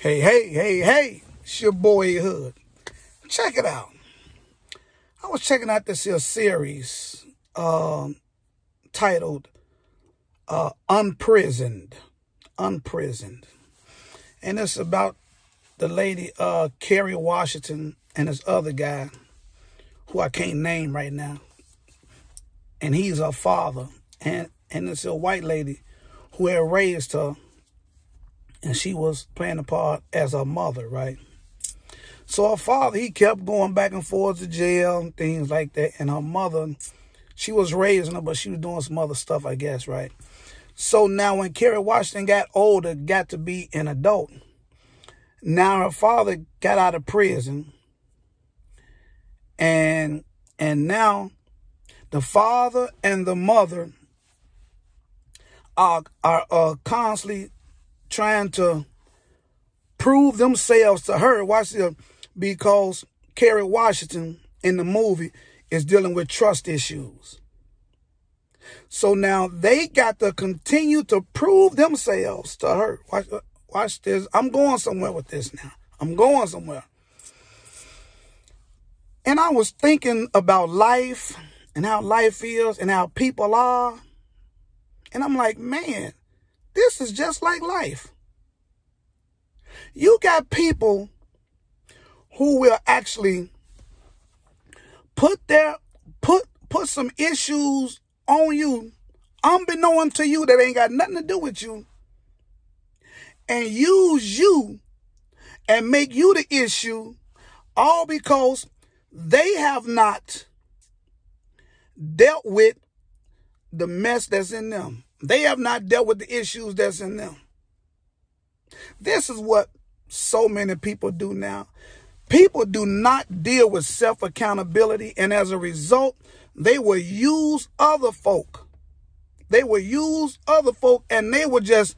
Hey, hey, hey, hey, it's your boy Hood. Check it out. I was checking out this here series um, titled uh, Unprisoned. Unprisoned. And it's about the lady uh, Kerry Washington and this other guy who I can't name right now. And he's her father. And, and it's a white lady who had raised her and she was playing a part as her mother, right? So her father, he kept going back and forth to jail and things like that. And her mother, she was raising her, but she was doing some other stuff, I guess, right? So now when Kerry Washington got older, got to be an adult, now her father got out of prison. And and now the father and the mother are are, are constantly trying to prove themselves to her. Watch this, because Kerry Washington in the movie is dealing with trust issues. So now they got to continue to prove themselves to her. Watch, watch this. I'm going somewhere with this now. I'm going somewhere. And I was thinking about life and how life is and how people are. And I'm like, man, this is just like life. You got people who will actually put their put put some issues on you unbeknown to you that ain't got nothing to do with you and use you and make you the issue all because they have not dealt with the mess that's in them. They have not dealt with the issues that's in them. This is what so many people do now. People do not deal with self accountability, and as a result, they will use other folk. They will use other folk, and they will just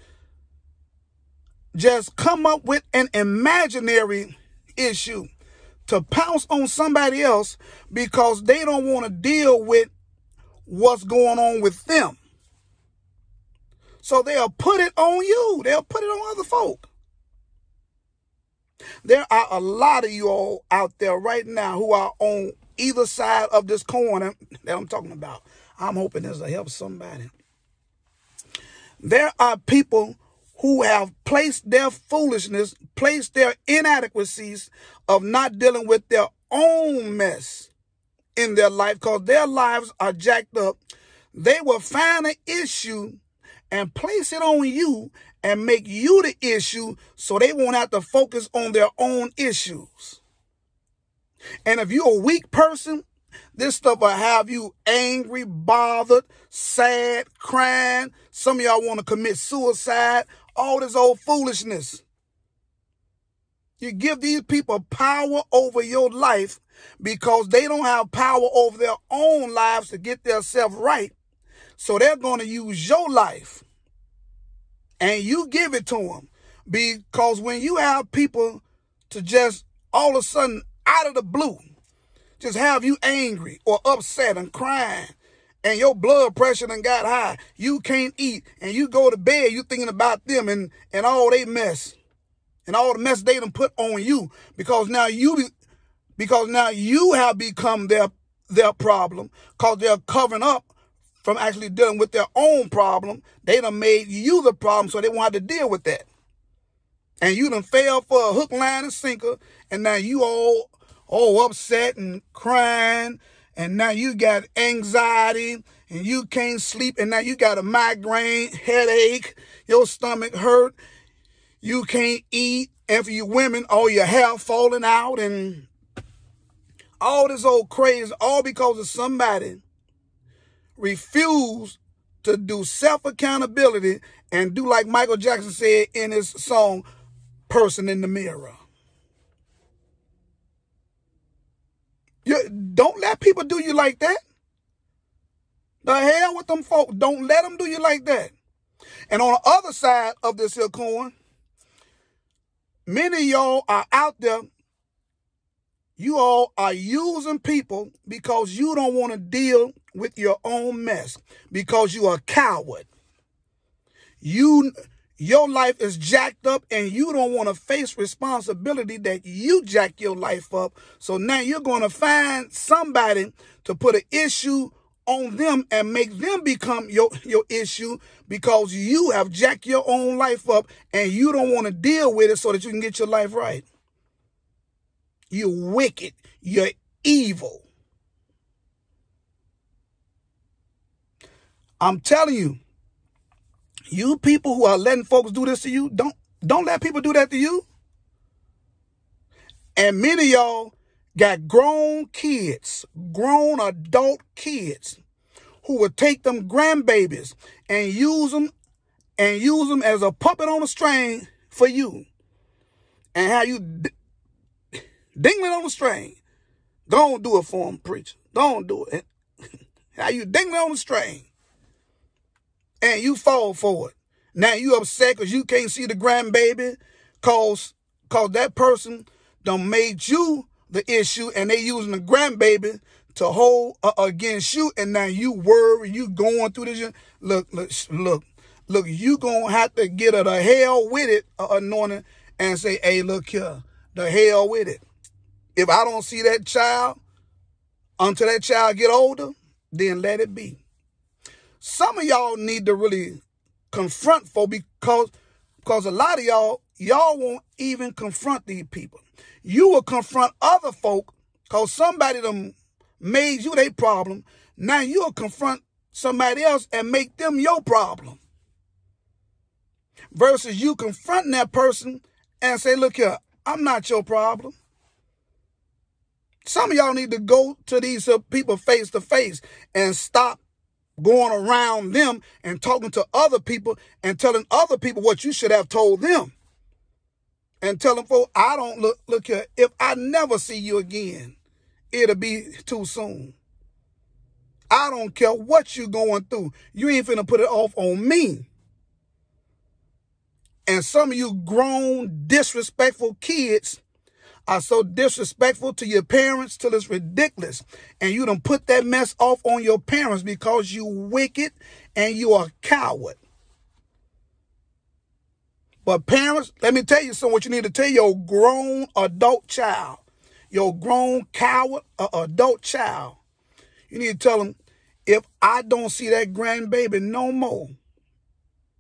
just come up with an imaginary issue to pounce on somebody else because they don't want to deal with what's going on with them. So they'll put it on you. They'll put it on other folk. There are a lot of you all out there right now who are on either side of this corner that I'm talking about. I'm hoping this will help somebody. There are people who have placed their foolishness, placed their inadequacies of not dealing with their own mess in their life because their lives are jacked up. They will find an issue and place it on you and make you the issue so they won't have to focus on their own issues. And if you're a weak person, this stuff will have you angry, bothered, sad, crying. Some of y'all want to commit suicide. All this old foolishness. You give these people power over your life because they don't have power over their own lives to get themselves right. So they're going to use your life and you give it to them. Because when you have people to just all of a sudden out of the blue, just have you angry or upset and crying and your blood pressure done got high, you can't eat and you go to bed, you thinking about them and, and all they mess and all the mess they done put on you because now you, because now you have become their, their problem because they're covering up from actually dealing with their own problem. They done made you the problem so they have to deal with that. And you done fell for a hook, line, and sinker, and now you all all upset and crying, and now you got anxiety, and you can't sleep, and now you got a migraine, headache, your stomach hurt, you can't eat, and for you women, all your hair falling out, and all this old crazy, all because of somebody refuse to do self accountability and do like Michael Jackson said in his song, Person in the Mirror. You, don't let people do you like that. The hell with them folk. Don't let them do you like that. And on the other side of this hill coin, many of y'all are out there you all are using people because you don't want to deal with your own mess because you are a coward. You your life is jacked up and you don't want to face responsibility that you jack your life up. So now you're going to find somebody to put an issue on them and make them become your, your issue because you have jacked your own life up and you don't want to deal with it so that you can get your life right. You're wicked. You're evil. I'm telling you, you people who are letting folks do this to you, don't don't let people do that to you. And many of y'all got grown kids, grown adult kids who would take them grandbabies and use them and use them as a puppet on a string for you. And how you dingling on the string. Don't do it for them, preacher. Don't do it. how you dingling on the string and you fall for it. Now you upset because you can't see the grandbaby cause, cause that person done made you the issue and they using the grandbaby to hold uh, against you and now you worry, you going through this. Look, look, look, look, you gonna have to get a the hell with it uh, anointing and say, hey, look here, the hell with it. If I don't see that child until that child get older, then let it be. Some of y'all need to really confront folk because, because a lot of y'all, y'all won't even confront these people. You will confront other folk because somebody them made you their problem. Now you'll confront somebody else and make them your problem. Versus you confronting that person and say, look here, I'm not your problem. Some of y'all need to go to these uh, people face to face and stop going around them and talking to other people and telling other people what you should have told them. And tell them, folks, I don't look, look here. If I never see you again, it'll be too soon. I don't care what you're going through. You ain't finna put it off on me. And some of you grown, disrespectful kids are so disrespectful to your parents till it's ridiculous. And you don't put that mess off on your parents because you wicked and you are coward. But parents, let me tell you something what you need to tell your grown adult child, your grown coward uh, adult child. You need to tell them, if I don't see that grandbaby no more,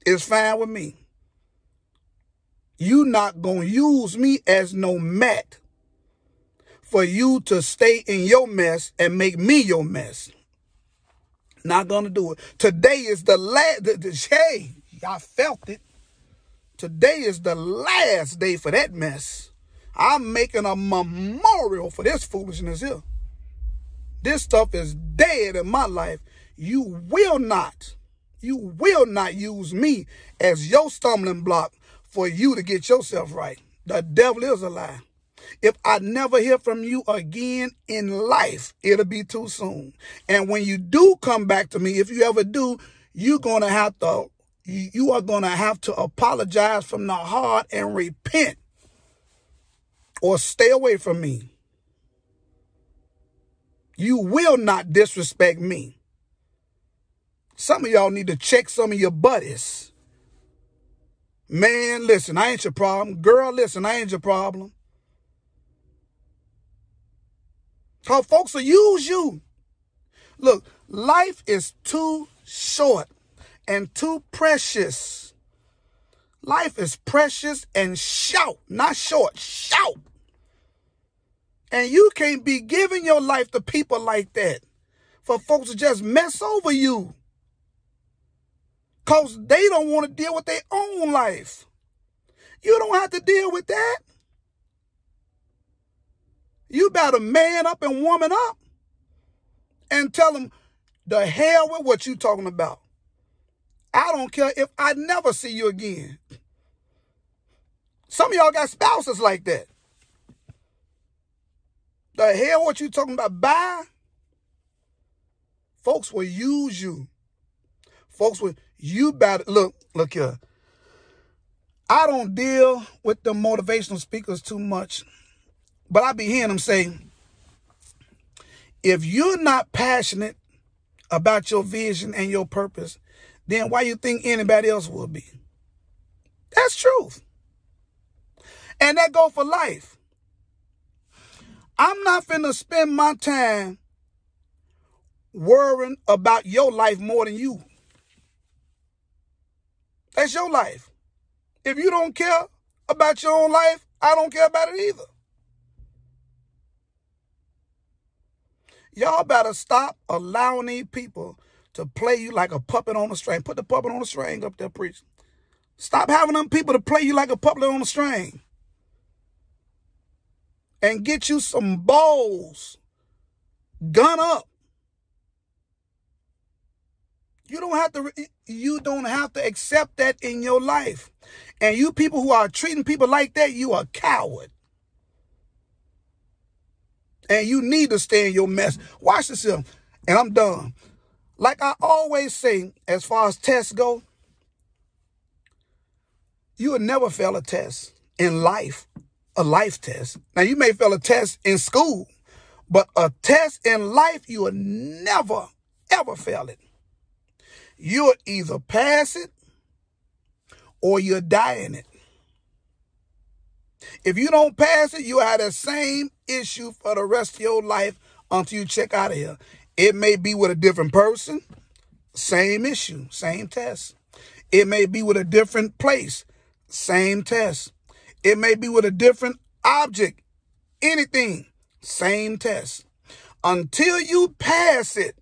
it's fine with me. You not going to use me as no mat for you to stay in your mess and make me your mess. Not going to do it. Today is the last, hey, I felt it. Today is the last day for that mess. I'm making a memorial for this foolishness here. This stuff is dead in my life. You will not, you will not use me as your stumbling block for you to get yourself right. The devil is a lie. If I never hear from you again in life, it'll be too soon. And when you do come back to me, if you ever do, you're going to have to, you are going to have to apologize from the heart and repent or stay away from me. You will not disrespect me. Some of y'all need to check some of your buddies. Man, listen, I ain't your problem. Girl, listen, I ain't your problem. How folks will use you. Look, life is too short and too precious. Life is precious and shout, not short, shout. And you can't be giving your life to people like that for folks to just mess over you. Because they don't want to deal with their own life. You don't have to deal with that. You better man up and woman up and tell them the hell with what you talking about. I don't care if I never see you again. Some of y'all got spouses like that. The hell what you talking about? Bye. Folks will use you. Folks will you better look, look here. I don't deal with the motivational speakers too much, but I be hearing them say, if you're not passionate about your vision and your purpose, then why you think anybody else will be? That's truth. And that go for life. I'm not finna spend my time worrying about your life more than you. That's your life. If you don't care about your own life, I don't care about it either. Y'all better stop allowing these people to play you like a puppet on a string. Put the puppet on a string up there, preach. Stop having them people to play you like a puppet on a string. And get you some balls. Gun up. You don't have to you don't have to accept that in your life. And you people who are treating people like that, you are coward. And you need to stay in your mess. Watch this. And I'm done. Like I always say, as far as tests go, you will never fail a test in life, a life test. Now, you may fail a test in school, but a test in life, you will never, ever fail it. You'll either pass it or you're dying it. If you don't pass it, you'll have the same issue for the rest of your life until you check out of here. It may be with a different person, same issue, same test. It may be with a different place, same test. It may be with a different object, anything, same test. Until you pass it,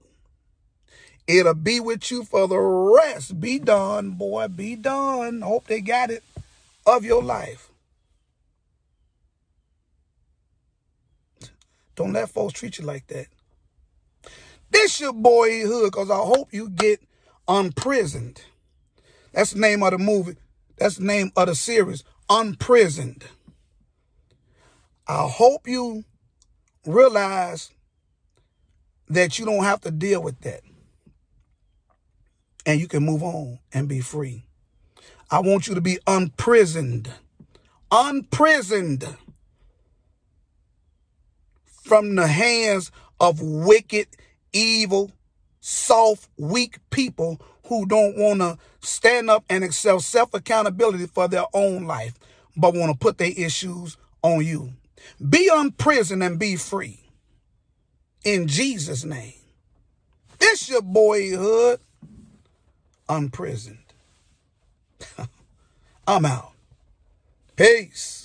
it'll be with you for the rest. Be done, boy, be done. Hope they got it of your life. Don't let folks treat you like that. This your boy Hood, because I hope you get unprisoned. That's the name of the movie. That's the name of the series, Unprisoned. I hope you realize that you don't have to deal with that. And you can move on and be free. I want you to be unprisoned. Unprisoned from the hands of wicked, evil, soft, weak people who don't want to stand up and accept self-accountability for their own life, but want to put their issues on you. Be unprisoned and be free. In Jesus' name. It's your boy Hood unprisoned. I'm out. Peace.